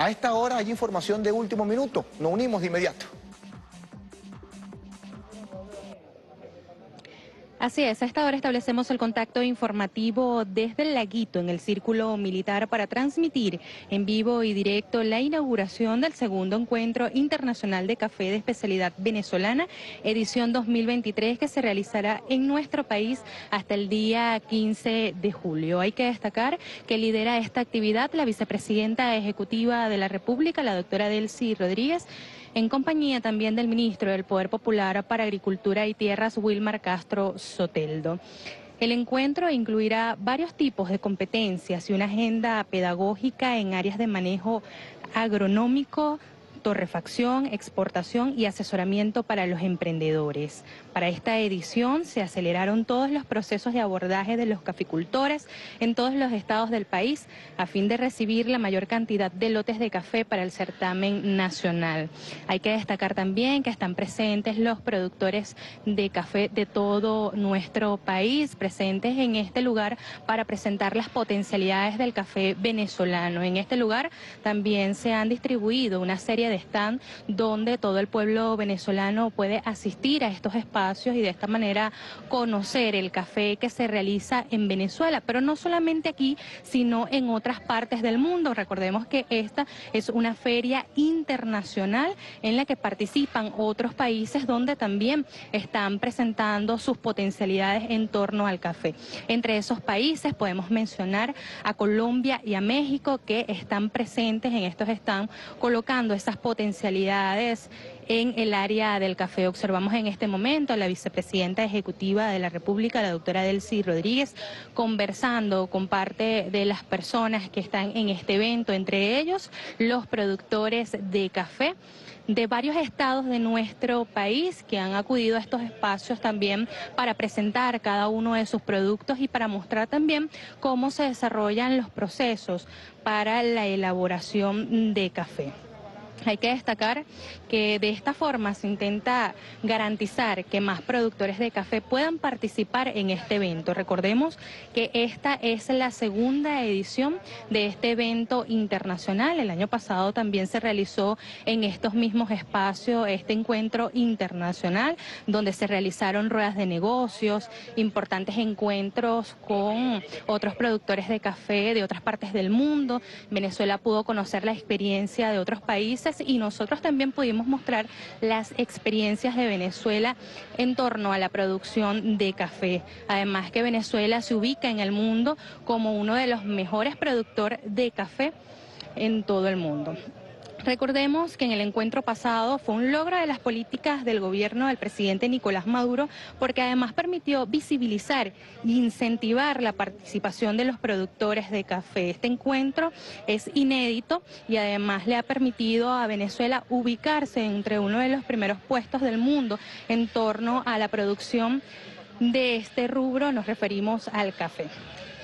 A esta hora hay información de último minuto. Nos unimos de inmediato. Así es, a esta hora establecemos el contacto informativo desde el Laguito en el Círculo Militar para transmitir en vivo y directo la inauguración del segundo encuentro internacional de café de especialidad venezolana, edición 2023, que se realizará en nuestro país hasta el día 15 de julio. Hay que destacar que lidera esta actividad la vicepresidenta ejecutiva de la República, la doctora Delcy Rodríguez en compañía también del ministro del Poder Popular para Agricultura y Tierras, Wilmar Castro Soteldo. El encuentro incluirá varios tipos de competencias y una agenda pedagógica en áreas de manejo agronómico, torrefacción, exportación y asesoramiento para los emprendedores. Para esta edición se aceleraron todos los procesos de abordaje de los caficultores en todos los estados del país a fin de recibir la mayor cantidad de lotes de café para el certamen nacional. Hay que destacar también que están presentes los productores de café de todo nuestro país, presentes en este lugar para presentar las potencialidades del café venezolano. En este lugar también se han distribuido una serie de stand donde todo el pueblo venezolano puede asistir a estos espacios y de esta manera conocer el café que se realiza en Venezuela, pero no solamente aquí, sino en otras partes del mundo. Recordemos que esta es una feria internacional en la que participan otros países donde también están presentando sus potencialidades en torno al café. Entre esos países podemos mencionar a Colombia y a México que están presentes en estos stands colocando esas potencialidades en el área del café. Observamos en este momento a la vicepresidenta ejecutiva de la República, la doctora Delcy Rodríguez, conversando con parte de las personas que están en este evento, entre ellos los productores de café de varios estados de nuestro país que han acudido a estos espacios también para presentar cada uno de sus productos y para mostrar también cómo se desarrollan los procesos para la elaboración de café. Hay que destacar que de esta forma se intenta garantizar que más productores de café puedan participar en este evento. Recordemos que esta es la segunda edición de este evento internacional. El año pasado también se realizó en estos mismos espacios este encuentro internacional donde se realizaron ruedas de negocios, importantes encuentros con otros productores de café de otras partes del mundo. Venezuela pudo conocer la experiencia de otros países y nosotros también pudimos mostrar las experiencias de Venezuela en torno a la producción de café. Además que Venezuela se ubica en el mundo como uno de los mejores productores de café en todo el mundo. Recordemos que en el encuentro pasado fue un logro de las políticas del gobierno del presidente Nicolás Maduro porque además permitió visibilizar e incentivar la participación de los productores de café. Este encuentro es inédito y además le ha permitido a Venezuela ubicarse entre uno de los primeros puestos del mundo en torno a la producción de este rubro, nos referimos al café.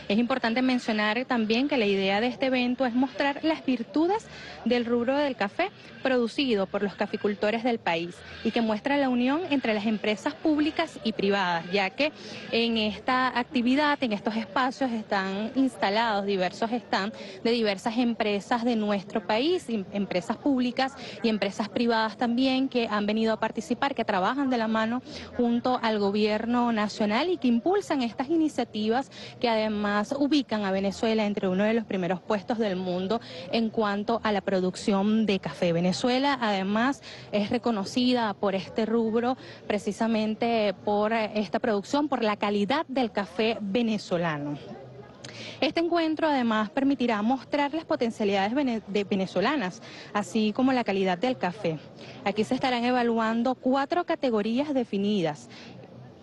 Es importante mencionar también que la idea de este evento es mostrar las virtudes del rubro del café producido por los caficultores del país y que muestra la unión entre las empresas públicas y privadas, ya que en esta actividad, en estos espacios están instalados diversos stands de diversas empresas de nuestro país, empresas públicas y empresas privadas también que han venido a participar, que trabajan de la mano junto al gobierno nacional y que impulsan estas iniciativas que además ubican a Venezuela entre uno de los primeros puestos del mundo en cuanto a la producción de café. Venezuela además es reconocida por este rubro precisamente por esta producción, por la calidad del café venezolano. Este encuentro además permitirá mostrar las potencialidades de venezolanas, así como la calidad del café. Aquí se estarán evaluando cuatro categorías definidas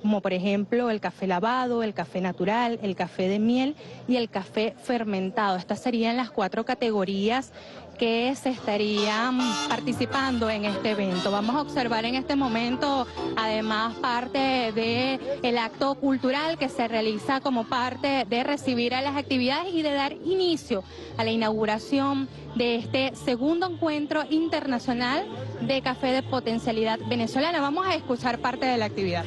como por ejemplo el café lavado, el café natural, el café de miel y el café fermentado. Estas serían las cuatro categorías que se estarían participando en este evento. Vamos a observar en este momento además parte del el acto cultural que se realiza como parte de recibir a las actividades y de dar inicio a la inauguración de este segundo encuentro internacional de café de potencialidad venezolana. Vamos a escuchar parte de la actividad.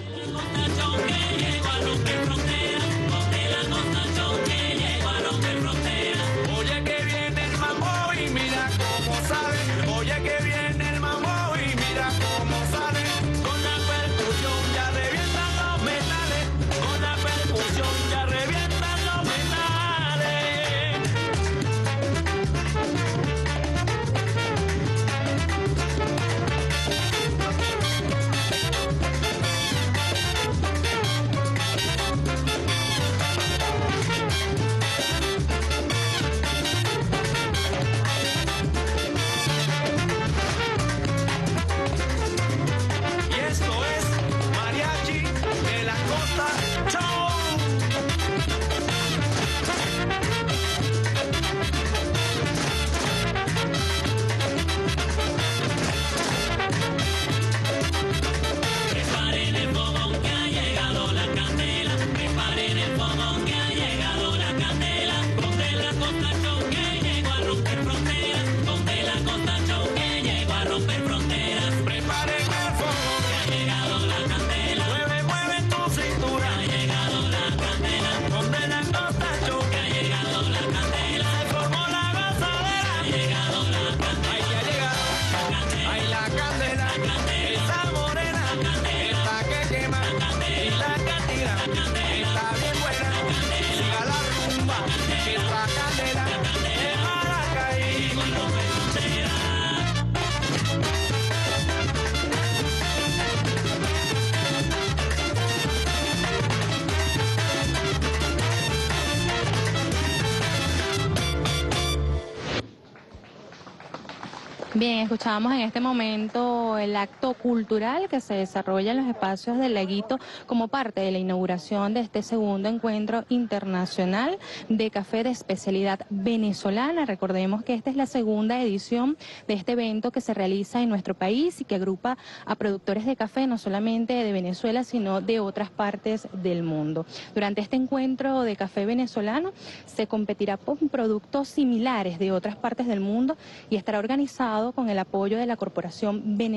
Bien, escuchamos en este momento el acto cultural que se desarrolla en los espacios del Laguito como parte de la inauguración de este segundo encuentro internacional de café de especialidad venezolana. Recordemos que esta es la segunda edición de este evento que se realiza en nuestro país y que agrupa a productores de café no solamente de Venezuela, sino de otras partes del mundo. Durante este encuentro de café venezolano se competirá con productos similares de otras partes del mundo y estará organizado con el apoyo de la Corporación Venezolana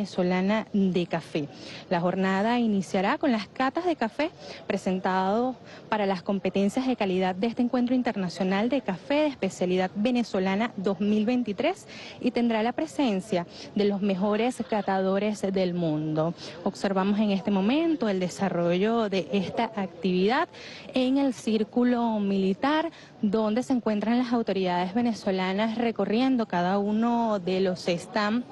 de Café. La jornada iniciará con las catas de café presentado para las competencias de calidad de este encuentro internacional de café de especialidad venezolana 2023 y tendrá la presencia de los mejores catadores del mundo. Observamos en este momento el desarrollo de esta actividad en el círculo militar donde se encuentran las autoridades venezolanas recorriendo cada uno de los están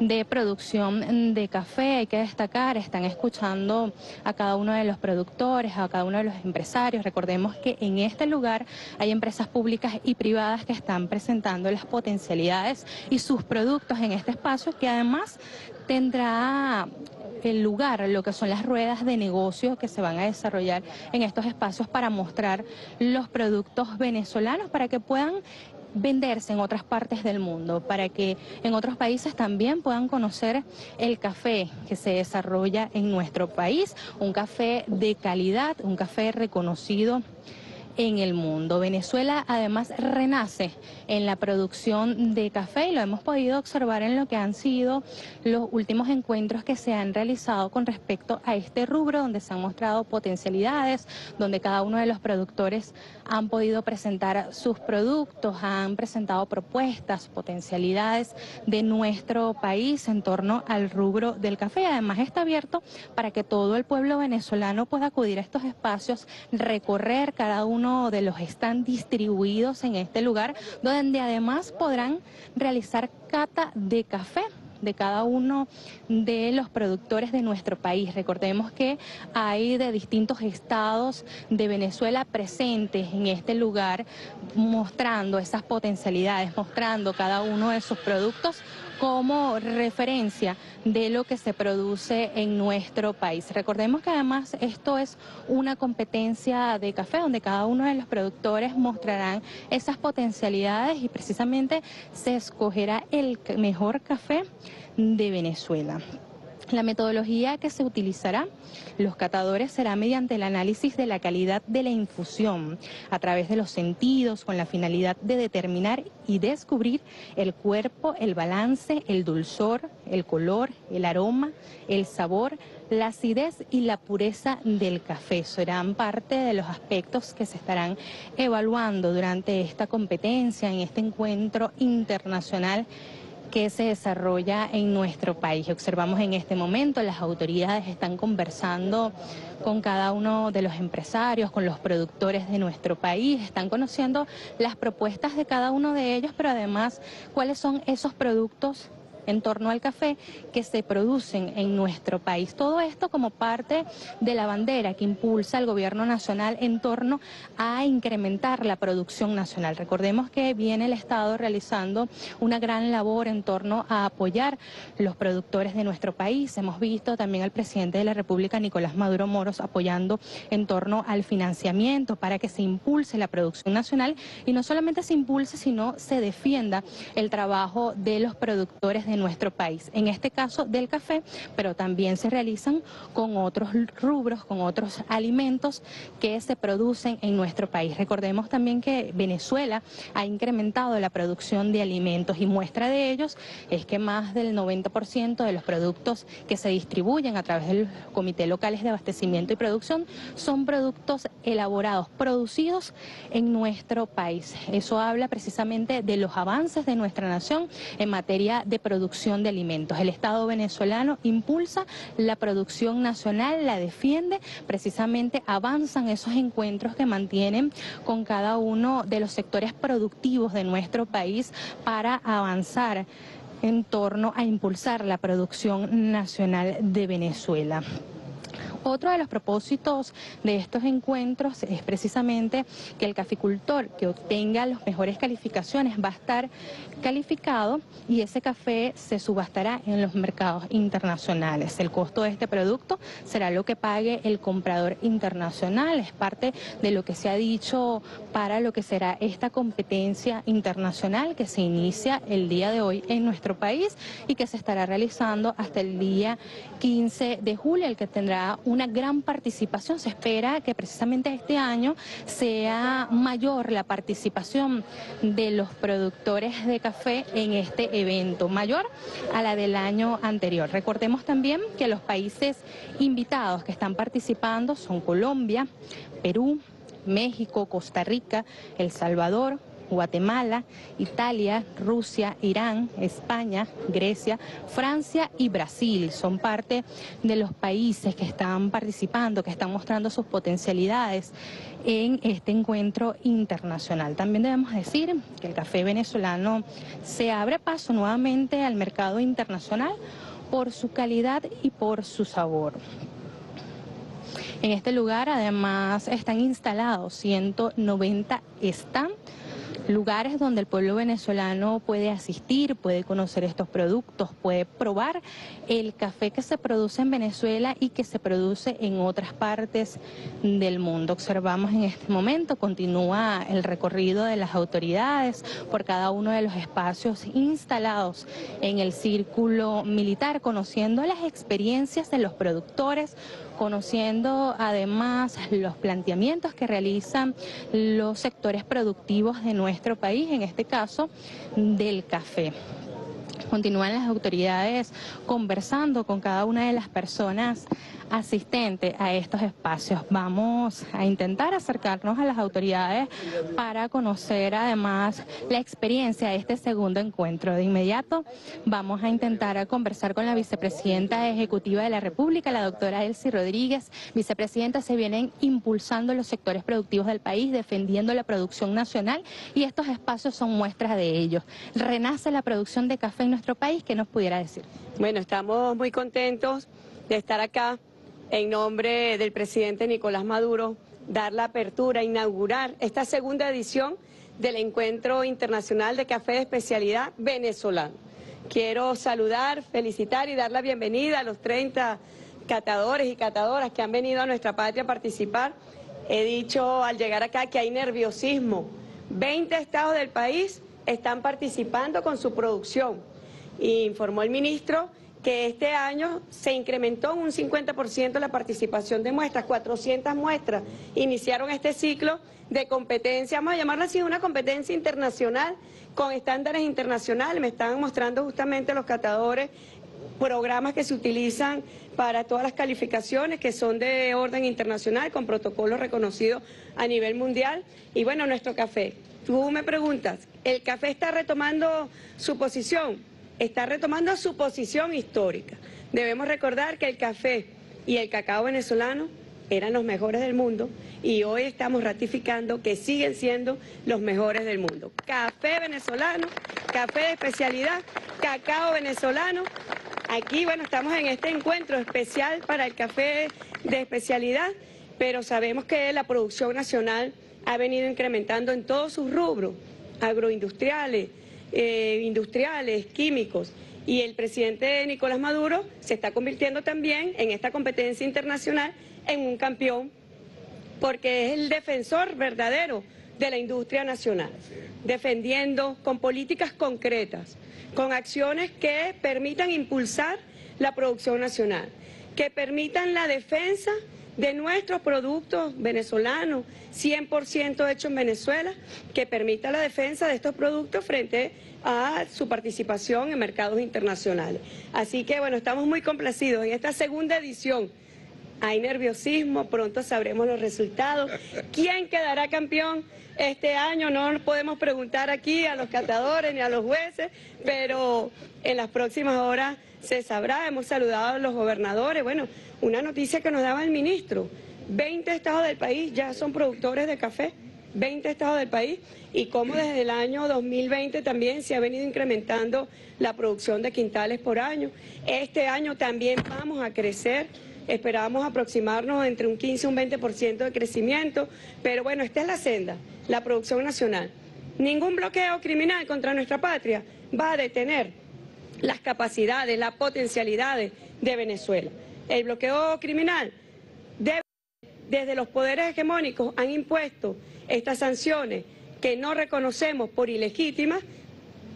de producción de café. Hay que destacar, están escuchando a cada uno de los productores, a cada uno de los empresarios. Recordemos que en este lugar hay empresas públicas y privadas que están presentando las potencialidades y sus productos en este espacio que además tendrá el lugar, lo que son las ruedas de negocio que se van a desarrollar en estos espacios para mostrar los productos venezolanos, para que puedan venderse en otras partes del mundo, para que en otros países también puedan conocer el café que se desarrolla en nuestro país, un café de calidad, un café reconocido en el mundo. Venezuela además renace en la producción de café y lo hemos podido observar en lo que han sido los últimos encuentros que se han realizado con respecto a este rubro donde se han mostrado potencialidades, donde cada uno de los productores han podido presentar sus productos, han presentado propuestas, potencialidades de nuestro país en torno al rubro del café. Además está abierto para que todo el pueblo venezolano pueda acudir a estos espacios, recorrer cada uno de los están distribuidos en este lugar, donde además podrán realizar cata de café de cada uno de los productores de nuestro país. Recordemos que hay de distintos estados de Venezuela presentes en este lugar, mostrando esas potencialidades, mostrando cada uno de sus productos como referencia de lo que se produce en nuestro país. Recordemos que además esto es una competencia de café donde cada uno de los productores mostrarán esas potencialidades y precisamente se escogerá el mejor café de Venezuela. La metodología que se utilizará, los catadores, será mediante el análisis de la calidad de la infusión a través de los sentidos con la finalidad de determinar y descubrir el cuerpo, el balance, el dulzor, el color, el aroma, el sabor, la acidez y la pureza del café. Serán parte de los aspectos que se estarán evaluando durante esta competencia, en este encuentro internacional que se desarrolla en nuestro país. Observamos en este momento las autoridades están conversando con cada uno de los empresarios, con los productores de nuestro país, están conociendo las propuestas de cada uno de ellos, pero además cuáles son esos productos en torno al café que se producen en nuestro país. Todo esto como parte de la bandera que impulsa el gobierno nacional en torno a incrementar la producción nacional. Recordemos que viene el Estado realizando una gran labor en torno a apoyar los productores de nuestro país. Hemos visto también al presidente de la República, Nicolás Maduro Moros, apoyando en torno al financiamiento para que se impulse la producción nacional y no solamente se impulse, sino se defienda el trabajo de los productores de nuestro país. En este caso del café, pero también se realizan con otros rubros, con otros alimentos que se producen en nuestro país. Recordemos también que Venezuela ha incrementado la producción de alimentos y muestra de ellos es que más del 90% de los productos que se distribuyen a través del Comité Locales de Abastecimiento y Producción son productos elaborados, producidos en nuestro país. Eso habla precisamente de los avances de nuestra nación en materia de producción producción de alimentos. El Estado venezolano impulsa la producción nacional, la defiende, precisamente avanzan esos encuentros que mantienen con cada uno de los sectores productivos de nuestro país para avanzar en torno a impulsar la producción nacional de Venezuela. Otro de los propósitos de estos encuentros es precisamente que el caficultor que obtenga las mejores calificaciones va a estar calificado y ese café se subastará en los mercados internacionales. El costo de este producto será lo que pague el comprador internacional. Es parte de lo que se ha dicho para lo que será esta competencia internacional que se inicia el día de hoy en nuestro país y que se estará realizando hasta el día 15 de julio, el que tendrá un una gran participación. Se espera que precisamente este año sea mayor la participación de los productores de café en este evento, mayor a la del año anterior. Recordemos también que los países invitados que están participando son Colombia, Perú, México, Costa Rica, El Salvador, Guatemala, Italia, Rusia, Irán, España, Grecia, Francia y Brasil. Son parte de los países que están participando, que están mostrando sus potencialidades en este encuentro internacional. También debemos decir que el café venezolano se abre paso nuevamente al mercado internacional por su calidad y por su sabor. En este lugar además están instalados 190 stands lugares donde el pueblo venezolano puede asistir, puede conocer estos productos, puede probar el café que se produce en Venezuela y que se produce en otras partes del mundo. Observamos en este momento, continúa el recorrido de las autoridades por cada uno de los espacios instalados en el círculo militar, conociendo las experiencias de los productores, conociendo además los planteamientos que realizan los sectores productivos de nuestro país, en este caso del café. Continúan las autoridades conversando con cada una de las personas asistentes a estos espacios. Vamos a intentar acercarnos a las autoridades para conocer además la experiencia de este segundo encuentro. De inmediato vamos a intentar conversar con la vicepresidenta ejecutiva de la República, la doctora Elsie Rodríguez. Vicepresidenta, se vienen impulsando los sectores productivos del país, defendiendo la producción nacional y estos espacios son muestras de ello. Renace la producción de café en nuestro país, ¿qué nos pudiera decir? Bueno, estamos muy contentos de estar acá en nombre del presidente Nicolás Maduro, dar la apertura, inaugurar esta segunda edición del Encuentro Internacional de Café de Especialidad Venezolano. Quiero saludar, felicitar y dar la bienvenida a los 30 catadores y catadoras que han venido a nuestra patria a participar. He dicho al llegar acá que hay nerviosismo. 20 estados del país están participando con su producción. informó el ministro que este año se incrementó un 50% la participación de muestras, 400 muestras iniciaron este ciclo de competencia, vamos a llamarla así, una competencia internacional con estándares internacionales, me están mostrando justamente los catadores programas que se utilizan para todas las calificaciones que son de orden internacional con protocolos reconocidos a nivel mundial y bueno, nuestro café. Tú me preguntas, ¿el café está retomando su posición? Está retomando su posición histórica. Debemos recordar que el café y el cacao venezolano eran los mejores del mundo y hoy estamos ratificando que siguen siendo los mejores del mundo. Café venezolano, café de especialidad, cacao venezolano. Aquí, bueno, estamos en este encuentro especial para el café de especialidad, pero sabemos que la producción nacional ha venido incrementando en todos sus rubros, agroindustriales, eh, industriales, químicos. Y el presidente Nicolás Maduro se está convirtiendo también en esta competencia internacional en un campeón, porque es el defensor verdadero de la industria nacional, defendiendo con políticas concretas, con acciones que permitan impulsar la producción nacional, que permitan la defensa de nuestros productos venezolanos, 100% hechos en Venezuela, que permita la defensa de estos productos frente a su participación en mercados internacionales. Así que bueno, estamos muy complacidos en esta segunda edición. Hay nerviosismo, pronto sabremos los resultados. ¿Quién quedará campeón este año? No podemos preguntar aquí a los catadores ni a los jueces, pero en las próximas horas se sabrá. Hemos saludado a los gobernadores. Bueno, una noticia que nos daba el ministro. 20 estados del país ya son productores de café. 20 estados del país y cómo desde el año 2020 también se ha venido incrementando la producción de quintales por año. Este año también vamos a crecer, esperamos aproximarnos entre un 15 y un 20% de crecimiento, pero bueno, esta es la senda, la producción nacional. Ningún bloqueo criminal contra nuestra patria va a detener las capacidades, las potencialidades de Venezuela. El bloqueo criminal debe, desde los poderes hegemónicos han impuesto estas sanciones que no reconocemos por ilegítimas,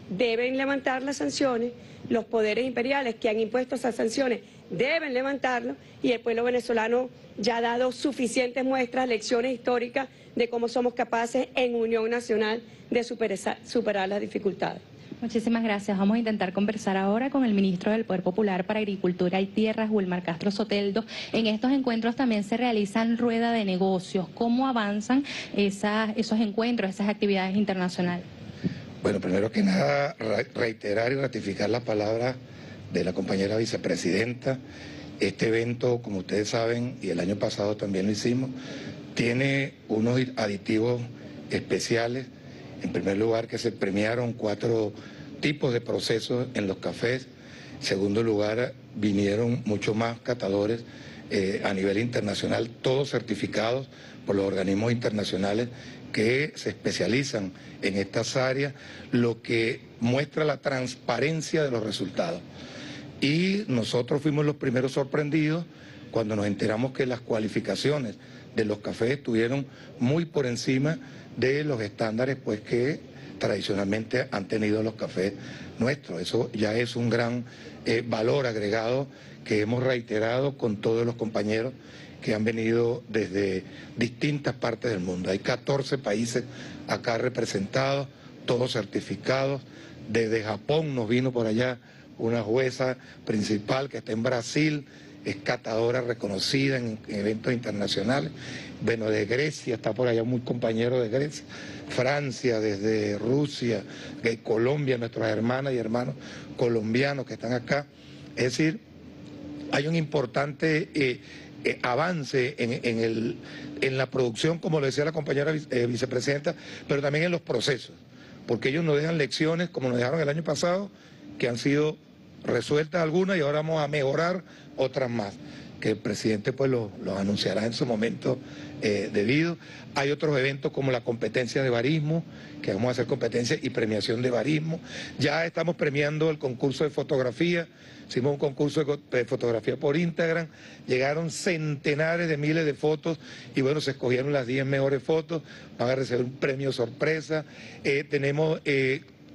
deben levantar las sanciones, los poderes imperiales que han impuesto esas sanciones deben levantarlo y el pueblo venezolano ya ha dado suficientes muestras, lecciones históricas de cómo somos capaces en unión nacional de superar las dificultades. Muchísimas gracias. Vamos a intentar conversar ahora con el ministro del Poder Popular para Agricultura y Tierras, Wilmar Castro Soteldo. En estos encuentros también se realizan rueda de negocios. ¿Cómo avanzan esos encuentros, esas actividades internacionales? Bueno, primero que nada, reiterar y ratificar la palabra de la compañera vicepresidenta. Este evento, como ustedes saben, y el año pasado también lo hicimos, tiene unos aditivos especiales en primer lugar, que se premiaron cuatro tipos de procesos en los cafés. En segundo lugar, vinieron muchos más catadores eh, a nivel internacional, todos certificados por los organismos internacionales que se especializan en estas áreas, lo que muestra la transparencia de los resultados. Y nosotros fuimos los primeros sorprendidos cuando nos enteramos que las cualificaciones de los cafés estuvieron muy por encima de los estándares pues que tradicionalmente han tenido los cafés nuestros. Eso ya es un gran eh, valor agregado que hemos reiterado con todos los compañeros que han venido desde distintas partes del mundo. Hay 14 países acá representados, todos certificados. Desde Japón nos vino por allá una jueza principal que está en Brasil, es catadora reconocida en eventos internacionales. Bueno, de Grecia, está por allá muy compañero de Grecia, Francia, desde Rusia, Colombia, nuestras hermanas y hermanos colombianos que están acá. Es decir, hay un importante eh, eh, avance en, la producción, como lo decía la compañera eh, vicepresidenta, pero también en los procesos, porque ellos nos dejan lecciones, como nos dejaron el año pasado, que han sido resueltas algunas y ahora vamos a mejorar otras más, que el presidente pues los lo anunciará en su momento eh, debido. Hay otros eventos como la competencia de barismo, que vamos a hacer competencia y premiación de barismo. Ya estamos premiando el concurso de fotografía, hicimos un concurso de fotografía por Instagram, llegaron centenares de miles de fotos y bueno, se escogieron las 10 mejores fotos, van a recibir un premio sorpresa. Eh, tenemos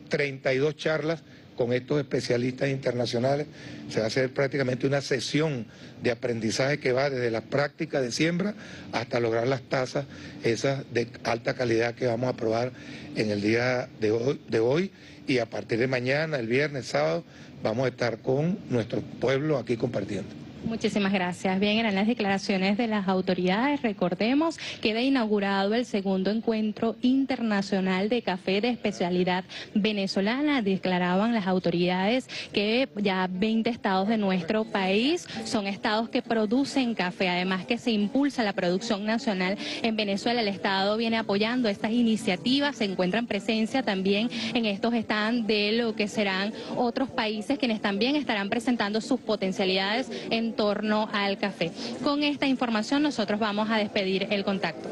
32 eh, charlas con estos especialistas internacionales. Se va a hacer prácticamente una sesión de aprendizaje que va desde la práctica de siembra hasta lograr las tasas esas de alta calidad que vamos a probar en el día de hoy, de hoy y a partir de mañana, el viernes, sábado, vamos a estar con nuestro pueblo aquí compartiendo. Muchísimas gracias. Bien, eran las declaraciones de las autoridades. Recordemos, queda inaugurado el segundo encuentro internacional de café de especialidad venezolana. Declaraban las autoridades que ya 20 estados de nuestro país son estados que producen café. Además que se impulsa la producción nacional en Venezuela. El Estado viene apoyando estas iniciativas. Se encuentran presencia también en estos stands de lo que serán otros países quienes también estarán presentando sus potencialidades torno al café. Con esta información nosotros vamos a despedir el contacto.